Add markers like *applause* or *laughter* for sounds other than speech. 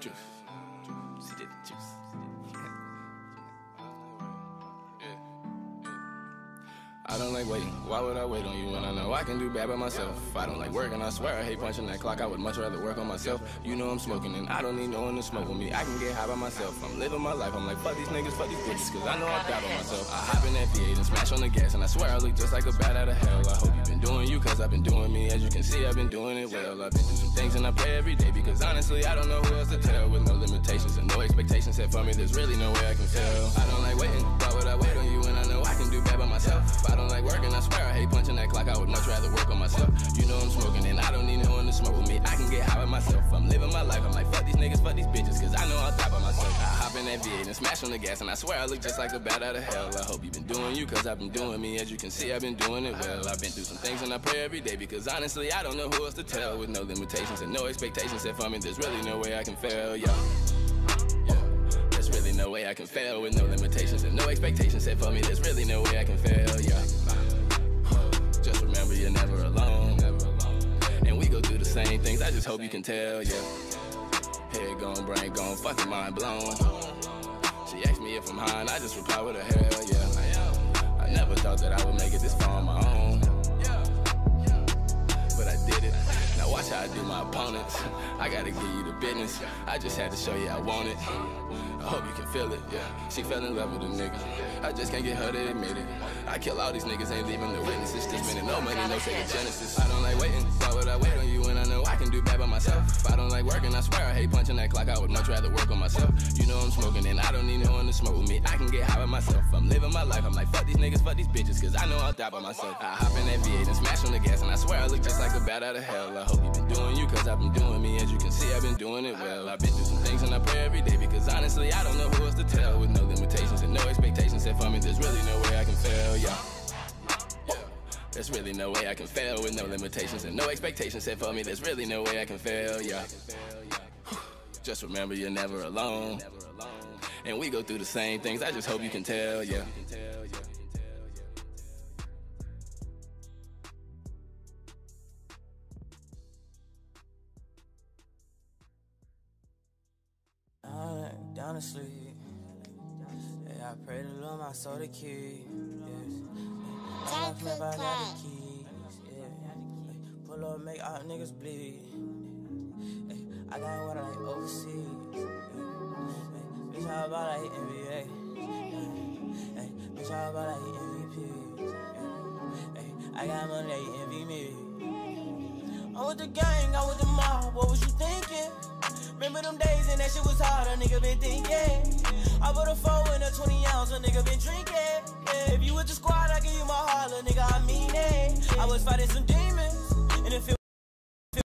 Juice. See the juice. I don't like waiting. Why would I wait on you when I know I can do bad by myself? I don't like working. I swear I hate punching that clock. I would much rather work on myself. You know I'm smoking and I don't need no one to smoke with me. I can get high by myself. I'm living my life. I'm like fuck these niggas, fuck these bitches, cause I know I'm bad by myself. I hop in that V8 and smash on the gas, and I swear I look just like a bat out of hell. I hope you've been doing you, cause I've been doing me. As you can see, I've been doing it well. I've been doing some things and I play every day because honestly I don't know who else to tell. With no limitations and set for me, there's really no way I can fail. I don't like waiting. Why would I wait on you when I know I can do bad by myself? I don't like working. I swear I hate punching that clock. I would much rather work on myself. You know I'm smoking and I don't need no one to smoke with me. I can get high by myself. I'm living my life. I'm like fuck these niggas, fuck these bitches, cause I know I'll die by myself. I hop in that V8 and smash on the gas, and I swear I look just like a bat out of hell. I hope you've been doing you, cause I've been doing me. As you can see, I've been doing it well. I've been through some things and I pray every day because honestly I don't know who else to tell. With no limitations and no expectations for me, there's really no way I can fail. Yeah. I can fail with no limitations and no expectations set for me. There's really no way I can fail. Yeah. Just remember you're never alone. And we go through the same things. I just hope you can tell. Yeah. Head gone, brain gone, fucking mind blown. She asked me if I'm high, and I just reply with a hell yeah. I do my opponents. I gotta give you the business. I just had to show you I want it. I hope you can feel it, yeah. She fell in love with a nigga. I just can't get her to admit it. I kill all these niggas, ain't leaving the witnesses. Just spending no money, no second genesis. I don't like waiting. Why would I wait on you when I know I can do bad by myself? If I don't like working, I swear I hate punching that clock. I would much rather work on myself. You know I'm smoking and I don't need no one to smoke with me. I can get high by myself. I'm living my life. I'm like, fuck these niggas, fuck these bitches, cause I know I'll die by myself. I hop in that V8 and smash on the gas, and I swear I look just like a bat out of hell. I hope you've been doing you, cause I've been doing me. As you can see, I've been doing it well. I've been through some things and I pray every day because honestly, I don't know who else to tell. With no limitations and no expectations set for me, there's really no way I can fail, yeah. Yeah. There's really no way I can fail with no limitations and no expectations set for me. There's really no way I can fail, yeah. *sighs* Just remember you're never alone. And we go through the same things. I just hope you can tell, yeah. Down, down to sleep. Yeah, I pray to Lord my soul to keep. Yes. I I got the keys. Yeah. Pull up, make all niggas bleed. I got what I like overseas. Bitch, how about I hit NBA? Bitch, how about I hit MVP? I got money, they envy me. I'm with the gang, I'm with the mob. What was you thinking? Remember them days and that shit was hard, a nigga been thinking. I put a four and a 20 ounce, a nigga been drinking. If you with the squad, I give you my heart, a nigga, I mean it. I was fighting some demons, and it it